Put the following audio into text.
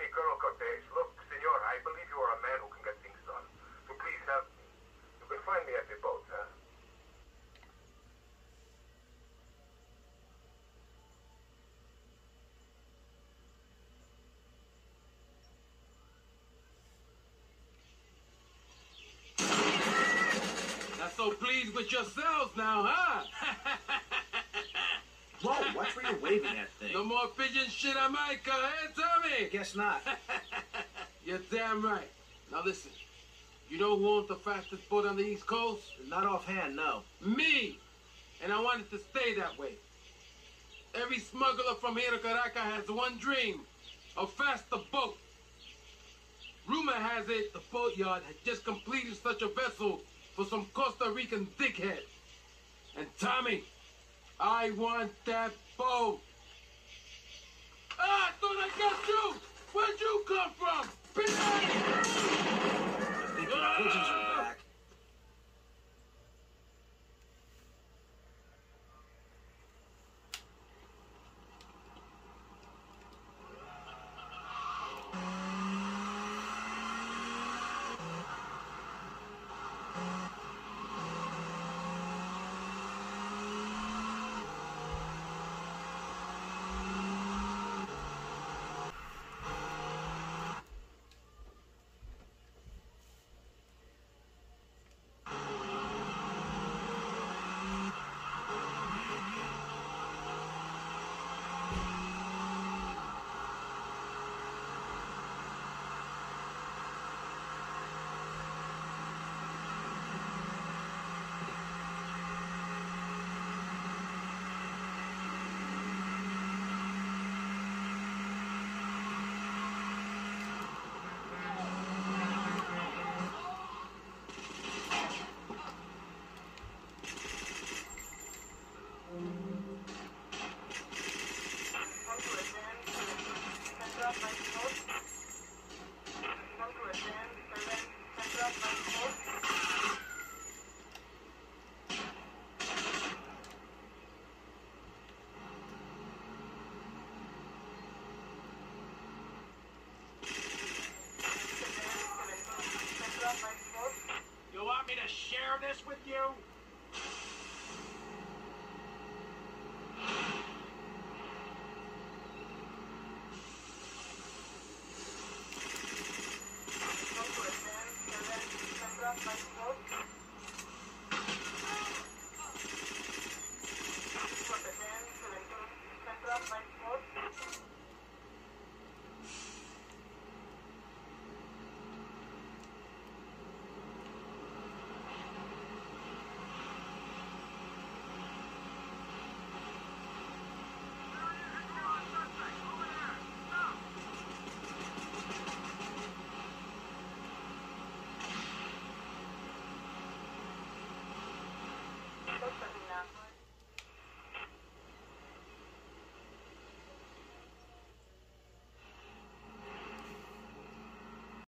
me, Colonel Cortez. Look, senor, I believe you are a man who can get things done. So please help me. You can find me at the boat, huh? Not so pleased with yourselves now, huh? Watch where you're waving that thing. no more pigeon shit on Micah, eh, Tommy? Guess not. You're damn right. Now listen, you know who owns the fastest boat on the East Coast? Not offhand, no. Me! And I want it to stay that way. Every smuggler from here to Caracas has one dream a faster boat. Rumor has it the boatyard had just completed such a vessel for some Costa Rican dickhead. And Tommy, I want that boat. Ah, I thought I got you! Where'd you come from? Bitch! You want me to share this with you?